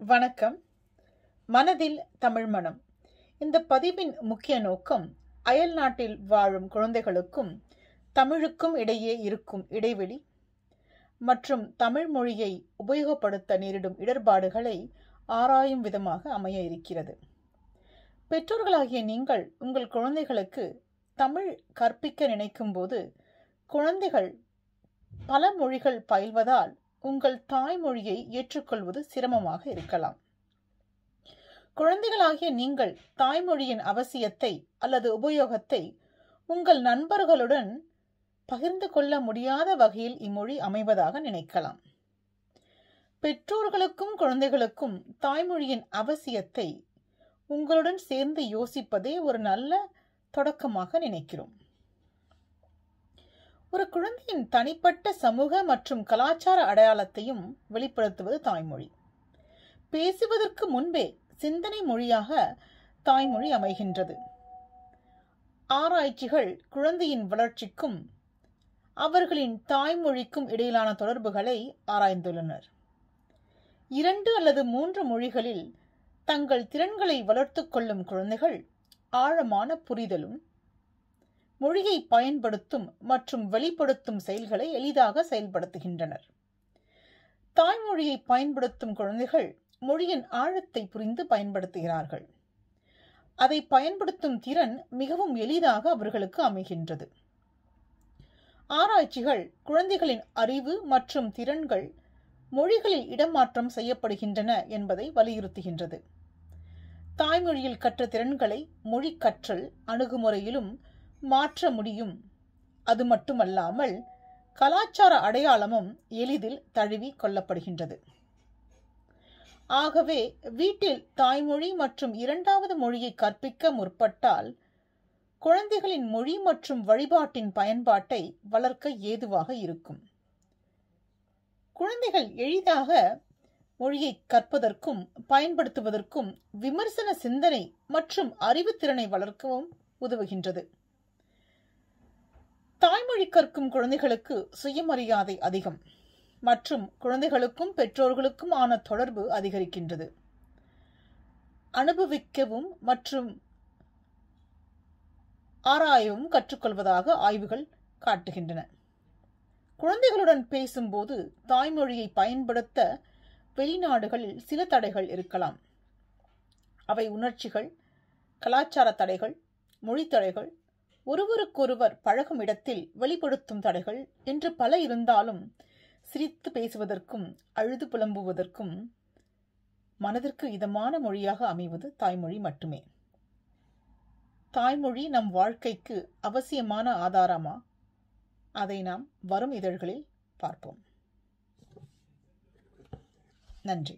வணக்கம். மனதில் தமிழ் மனம். இந்த பதிவின் முக்கிய நோக்கம் அயல் நாட்டில் வாழும் குழந்தைகளுக்கும் தமிழுக்கும் இடையே இருக்கும் இடைவெளி மற்றும் தமிழ் மொழியை உபயோகப்படுத்த நேரிடும் இடர்பாடுகளை ஆராயும் விதமாக அமைய இருக்கிறது. பெற்றோர்களாகிய நீங்கள் உங்கள் குழந்தைகளுக்கு தமிழ் கற்பிக்க நினைக்கும் போது குழந்தைகள் பல மொழிகள் பயில்வதால் உங்கள் தாய்மொழியை ஏற்றுக்கொள்வது சிரமமாக இருக்கலாம். குழந்தைகளாகிய நீங்கள் தாய்மொழியின் அவசியத்தை அல்லது உபயோகத்தை உங்கள் நண்பர்களுடன் பகிர்ந்து கொள்ள முடியாத வகையில் இம்மொழி அமைவதாக நினைக்கலாம். பெற்றோர்களுக்கும் குழந்தைகளுக்கும் தாய்மொழியின் அவசியத்தை உங்களுடன் சேர்ந்து யோசிப்பதே ஒரு நல்ல தொடக்கமாக நினைக்கிறோம். ஒரு குழந்தையின் தனிப்பட்ட சமூக மற்றும் கலாச்சார அடையாளத்தையும் வெளிப்படுத்துவது தாய்மொழி. பேசுவதற்கு முன்பே சிந்தனை மொழியாக தாய்மொழி அமைகின்றது. ஆராய்ச்சிகள் குழந்தையின் வளர்ச்சிக்கும் அவர்களின் தாய்மொழிக்கும் இடையிலான தொடர்புகளை ஆராய்ந்துள்ளனர். இரண்டு அல்லது மூன்று மொழிகளில் தங்கள் திறன்களை வளர்த்து கொள்ளும் குழந்தைகள் ஆழமான புரிதலும் மொழியை பயன்படுத்தும் மற்றும் வெளிப்படுத்தும் செயல்களை எளிதாக செயல்படுத்துகின்றனர். தாய்மொழியை பயன்படுத்தும் குழந்தைகள் மொழியின் ஆழத்தை புரிந்து பயன்படுத்துகிறார்கள். அதை பயன்படுத்தும் திறன் மிகவும் எளிதாக அவர்களுக்கு அமைகின்றது. ஆராய்ச்சிகள் குழந்தைகளின் அறிவு மற்றும் திறன்கள் மொழிகளில் இடமாற்றம் செய்யப்படுகின்றன என்பதை வலியுறுத்துகின்றது. தாய்மொழியில் கற்ற திறன்களை மொழி கற்றல் அணுகுமுறையிலும் மாற்ற முடியும். அது மட்டுமல்லாமல் கலாச்சார அடையாளமும் எளிதில் தழுவி கொள்ளப்படுகின்றது. ஆகவே வீட்டில் தாய்மொழி மற்றும் இரண்டாவது மொழியை கற்பிக்க முற்பட்டால் குழந்தைகளின் மொழி மற்றும் வழிபாட்டின் பயன்பாட்டை வளர்க்க ஏதுவாக இருக்கும். குழந்தைகள் எளிதாக மொழியை கற்பதற்கும் பயன்படுத்துவதற்கும் விமர்சன சிந்தனை மற்றும் அறிவுத்திறனை வளர்க்கவும் உதவுகின்றது. தாய்மொழி கற்கும் குழந்தைகளுக்கு சுயமரியாதை அதிகம். மற்றும் குழந்தைகளுக்கும் பெற்றோர்களுக்கும் ஆன தொடர்பு அதிகரிக்கின்றது. அனுபவிக்கவும் மற்றும் ஆராயவும் கற்றுக்கொள்வதாக ஆய்வுகள் காட்டுகின்றன. குழந்தைகளுடன் பேசும்போது தாய்மொழியை பயன்படுத்த வெளிநாடுகளில் சில தடைகள் இருக்கலாம். அவை உணர்ச்சிகள் கலாச்சார தடைகள் மொழி தடைகள் ஒருவருக்கொருவர் பழகும் இடத்தில் வெளிப்படுத்தும் தடைகள் என்று பல இருந்தாலும் சிரித்து பேசுவதற்கும் அழுது புலம்புவதற்கும் மனதிற்கு இதமான மொழியாக அமைவது தாய்மொழி மட்டுமே. தாய்மொழி நம் வாழ்க்கைக்கு அவசியமான ஆதாரமா? அதை நாம் வரும் இதழ்களில் பார்ப்போம். நன்றி.